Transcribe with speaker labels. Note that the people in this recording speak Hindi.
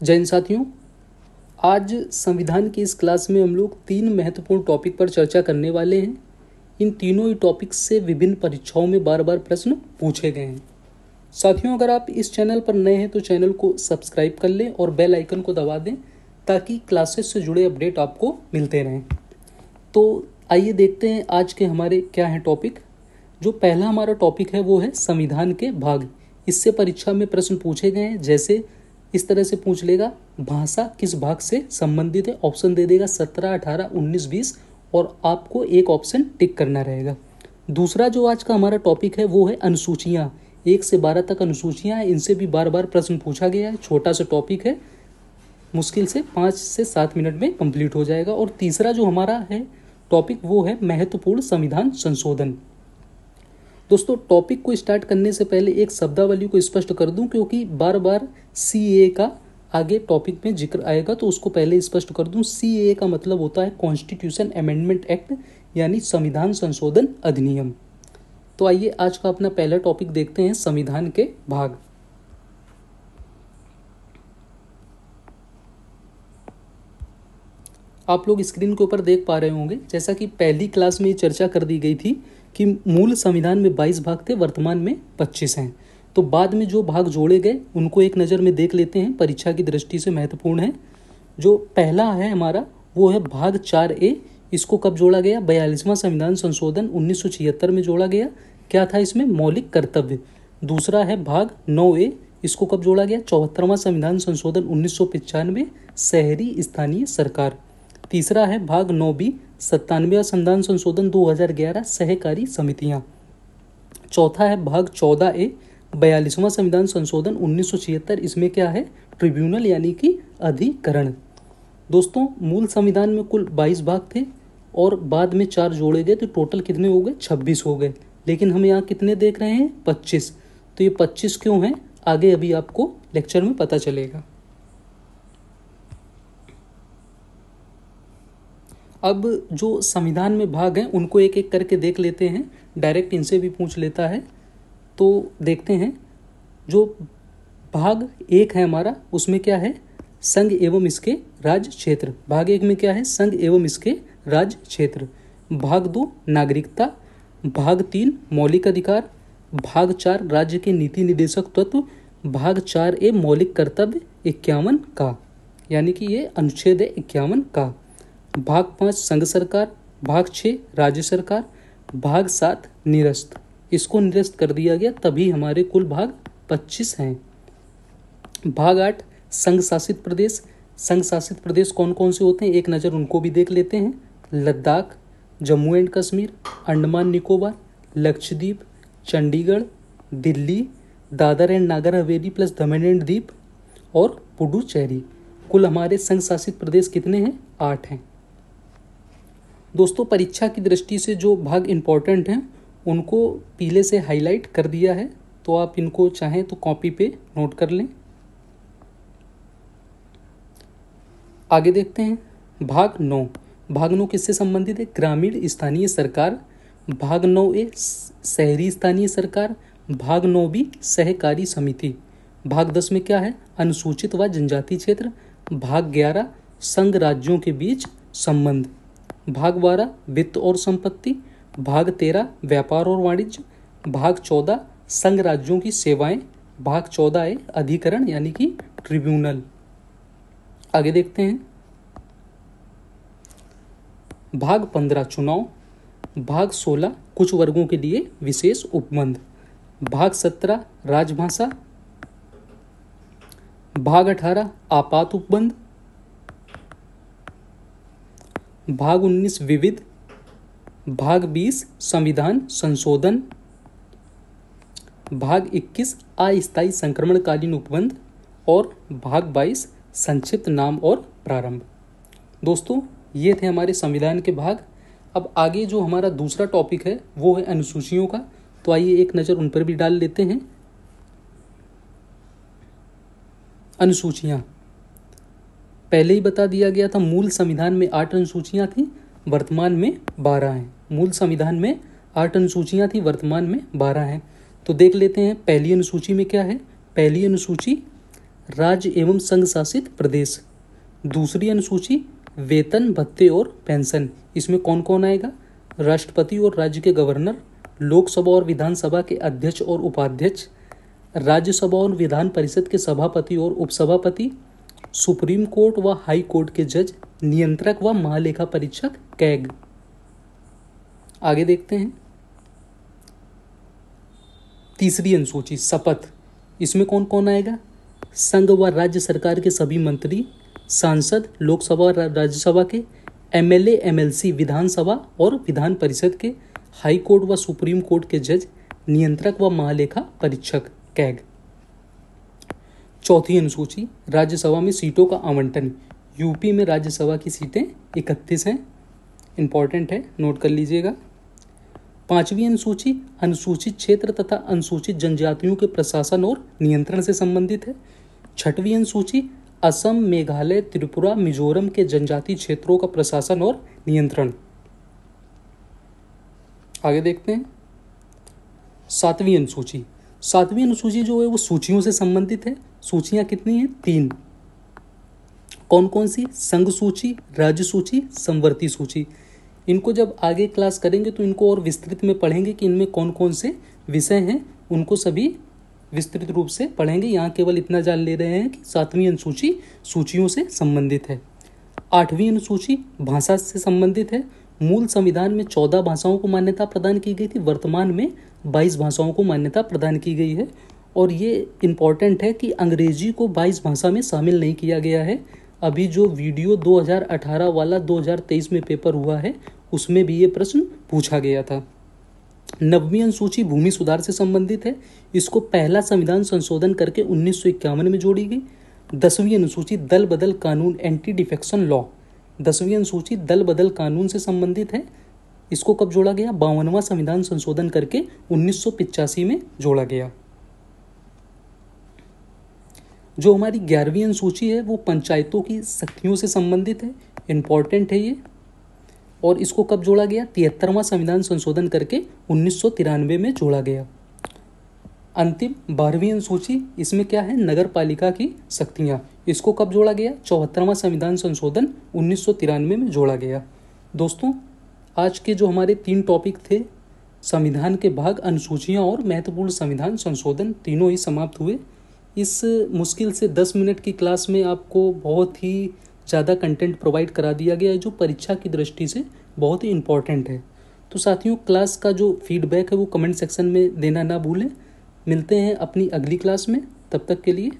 Speaker 1: हिंद साथियों, आज संविधान की इस क्लास में हम लोग तीन महत्वपूर्ण टॉपिक पर चर्चा करने वाले हैं। इन तीनों ही टॉपिक से विभिन्न परीक्षाओं में बार बार प्रश्न पूछे गए हैं। साथियों, अगर आप इस चैनल पर नए हैं तो चैनल को सब्सक्राइब कर लें और बेल आइकन को दबा दें, ताकि क्लासेस से जुड़े अपडेट आपको मिलते रहें। तो आइए देखते हैं आज के हमारे क्या हैं टॉपिक जो पहला हमारा टॉपिक है, वो है संविधान के भाग। इससे परीक्षा में प्रश्न पूछे गए हैं, जैसे इस तरह से पूछ लेगा, भाषा किस भाग से संबंधित है? ऑप्शन दे देगा सत्रह, अठारह, उन्नीस, बीस और आपको एक ऑप्शन टिक करना रहेगा। दूसरा जो आज का हमारा टॉपिक है, वो है अनुसूचियाँ। एक से बारह तक अनुसूचियाँ हैं इनसे भी बार बार प्रश्न पूछा गया है। छोटा सा टॉपिक है। मुश्किल से पाँच से सात मिनट में कंप्लीट हो जाएगा। और तीसरा जो हमारा है टॉपिक वो है महत्वपूर्ण संविधान संशोधन। दोस्तों टॉपिक को स्टार्ट करने से पहले एक शब्दावली को स्पष्ट कर दूँ, क्योंकि बार बार सी ए का आगे टॉपिक में ज़िक्र आएगा तो उसको पहले स्पष्ट कर दूँ। सी ए का मतलब होता है कॉन्स्टिट्यूशन अमेंडमेंट एक्ट यानी संविधान संशोधन अधिनियम। तो आइए, आज का अपना पहला टॉपिक देखते हैं, संविधान के भाग। आप लोग स्क्रीन के ऊपर देख पा रहे होंगे, जैसा कि पहली क्लास में चर्चा कर दी गई थी कि मूल संविधान में 22 भाग थे, वर्तमान में 25 हैं। तो बाद में जो भाग जोड़े गए, उनको एक नज़र में देख लेते हैं। परीक्षा की दृष्टि से महत्वपूर्ण है। जो पहला है हमारा, वो है भाग चार ए, इसको कब जोड़ा गया? बयालीसवां संविधान संशोधन उन्नीस सौ छिहत्तर में जोड़ा गया। क्या था इसमें? मौलिक कर्तव्य। दूसरा है भाग नौ ए, इसको कब जोड़ा गया? चौहत्तरवां संविधान संशोधन उन्नीस शहरी स्थानीय सरकार। तीसरा है भाग नौ बी, सत्तानवे संविधान संशोधन 2011 सहकारी समितियाँ। चौथा है भाग चौदह ए, बयालीसवां संविधान संशोधन उन्नीस सौ छिहत्तर, इसमें क्या है? ट्रिब्यूनल यानी कि अधिकरण। दोस्तों, मूल संविधान में कुल 22 भाग थे और बाद में चार जोड़े गए तो टोटल कितने हो गए? 26 हो गए। लेकिन हम यहाँ कितने देख रहे हैं? 25 तो ये 25 क्यों हैं? आगे अभी आपको लेक्चर में पता चलेगा। अब जो संविधान में भाग हैं, उनको एक एक करके देख लेते हैं, डायरेक्ट इनसे भी पूछ लेता है। तो देखते हैं, जो भाग एक है हमारा, उसमें क्या है? संघ एवं इसके राज्य क्षेत्र। भाग एक में क्या है? संघ एवं इसके राज्य क्षेत्र। भाग दो, नागरिकता। भाग तीन, मौलिक अधिकार। भाग चार, राज्य के नीति निदेशक तत्व। भाग चार ए, मौलिक कर्तव्य इक्यावन का। यानी कि ये अनुच्छेद है इक्यावन का। भाग पाँच, संघ सरकार, भाग छः, राज्य सरकार, भाग सात, निरस्त। इसको निरस्त कर दिया गया, तभी हमारे कुल भाग पच्चीस हैं। भाग आठ, संघ शासित प्रदेश। संघ शासित प्रदेश कौन कौन से होते हैं? एक नज़र उनको भी देख लेते हैं। Ladakh, Jammu and Kashmir, Andaman, Nicobar, Lakshadweep, Chandigarh, Delhi, Dadra and Nagar Haveli plus Daman and द्वीप और पुडुचेरी। कुल हमारे संघ शासित प्रदेश कितने हैं? आठ हैं। दोस्तों, परीक्षा की दृष्टि से जो भाग इम्पोर्टेंट हैं, उनको पीले से हाईलाइट कर दिया है। तो आप इनको चाहें तो कॉपी पे नोट कर लें। आगे देखते हैं। भाग नौ। भाग नौ किससे संबंधित है? ग्रामीण स्थानीय सरकार। भाग नौ ए, शहरी स्थानीय सरकार। भाग नौ बी, सहकारी समिति। भाग दस में क्या है? अनुसूचित व जनजाति क्षेत्र। भाग ग्यारह, संघ राज्यों के बीच संबंध। भाग बारह, वित्त और संपत्ति, भाग तेरह, व्यापार और वाणिज्य, भाग चौदह, संघ राज्यों की सेवाएँ, भाग चौदह है अधिकरण यानी कि ट्रिब्यूनल आगे देखते हैं। भाग पंद्रह, चुनाव, भाग सोलह, कुछ वर्गों के लिए विशेष उपबंध। भाग सत्रह, राजभाषा। भाग अठारह, आपात उपबंध। भाग उन्नीस, विविध। भाग बीस, संविधान, संशोधन। भाग इक्कीस, अस्थायी संक्रमणकालीन उपबंध। और भाग बाईस, संक्षिप्त नाम और प्रारंभ। दोस्तों, ये थे हमारे संविधान के भाग। अब आगे जो हमारा दूसरा टॉपिक है, वो है अनुसूचियों का। तो आइए एक नज़र उन पर भी डाल लेते हैं। अनुसूचियाँ। पहले ही बता दिया गया था मूल संविधान में आठ अनुसूचियाँ थी, वर्तमान में बारह हैं। मूल संविधान में आठ अनुसूचियाँ थी, वर्तमान में बारह हैं। तो देख लेते हैं, पहली अनुसूची में क्या है? पहली अनुसूची, राज्य एवं संघ शासित प्रदेश। दूसरी अनुसूची, वेतन, भत्ते और पेंशन। इसमें कौन कौन आएगा? राष्ट्रपति और राज्य के गवर्नर, लोकसभा और विधानसभा के अध्यक्ष और उपाध्यक्ष, राज्यसभा और विधान परिषद के सभापति और उपसभापति सुप्रीम कोर्ट व हाई कोर्ट के जज, नियंत्रक व महालेखा परीक्षक कैग। आगे देखते हैं। तीसरी अनुसूची, शपथ। इसमें कौन कौन आएगा? संघ व राज्य सरकार के सभी मंत्री, सांसद, लोकसभा राज्यसभा के, एमएलए, एमएलसी, विधानसभा और विधान परिषद के, हाई कोर्ट व सुप्रीम कोर्ट के जज, नियंत्रक व महालेखा परीक्षक कैग। चौथी अनुसूची, राज्यसभा में सीटों का आवंटन। यूपी में राज्यसभा की सीटें इकतीस हैं। इंपॉर्टेंट है नोट कर लीजिएगा। पांचवी अनुसूची, अनुसूचित क्षेत्र तथा अनुसूचित जनजातियों के प्रशासन और नियंत्रण से संबंधित है। छठवीं अनुसूची, असम, मेघालय, त्रिपुरा, मिजोरम के जनजाति क्षेत्रों का प्रशासन और नियंत्रण। आगे देखते हैं। सातवीं अनुसूची सातवीं अनुसूची जो है वो सूचियों से संबंधित है। सूचियाँ कितनी हैं? तीन। कौन कौन सी? संघ सूची, राज्य सूची संवर्ती सूची। इनको जब आगे क्लास करेंगे तो इनको और विस्तृत में पढ़ेंगे कि इनमें कौन कौन से विषय हैं। उनको सभी विस्तृत रूप से पढ़ेंगे। यहाँ केवल इतना जान ले रहे हैं कि सातवीं अनुसूची सूचियों से संबंधित है। आठवीं अनुसूची भाषा से संबंधित है। मूल संविधान में चौदह भाषाओं को मान्यता प्रदान की गई थी। वर्तमान में बाईस भाषाओं को मान्यता प्रदान की गई है। और ये इंपॉर्टेंट है कि अंग्रेज़ी को बाईस भाषा में शामिल नहीं किया गया है। अभी जो वीडियो 2018 वाला 2023 में पेपर हुआ है, उसमें भी ये प्रश्न पूछा गया था। नववीं अनुसूची भूमि सुधार से संबंधित है। इसको पहला संविधान संशोधन करके उन्नीस सौ इक्यावन में जोड़ी गई। दसवीं अनुसूची दल बदल कानून एंटी डिफेक्शन लॉ दसवीं अनुसूची दल बदल कानून से संबंधित है। इसको कब जोड़ा गया? बावनवा संविधान संशोधन करके उन्नीस में जोड़ा गया। जो हमारी ग्यारहवीं अनुसूची है, वो पंचायतों की शक्तियों से संबंधित है इंपॉर्टेंट है ये। और इसको कब जोड़ा गया? तिहत्तरवां संविधान संशोधन करके उन्नीस सौ तिरानवे में जोड़ा गया। अंतिम बारहवीं अनुसूची, इसमें क्या है? नगर पालिका की शक्तियाँ इसको कब जोड़ा गया? चौहत्तरवां संविधान संशोधन उन्नीस सौ तिरानवे में जोड़ा गया। दोस्तों, आज के जो हमारे तीन टॉपिक थे, संविधान के भाग, अनुसूचियाँ और महत्वपूर्ण संविधान संशोधन, तीनों ही समाप्त हुए। इस मुश्किल से दस मिनट की क्लास में आपको बहुत ही ज़्यादा कंटेंट प्रोवाइड करा दिया गया है, जो परीक्षा की दृष्टि से बहुत ही इंपॉर्टेंट है। तो साथियों क्लास का जो फीडबैक है, वो कमेंट सेक्शन में देना ना भूलें। मिलते हैं अपनी अगली क्लास में। तब तक के लिए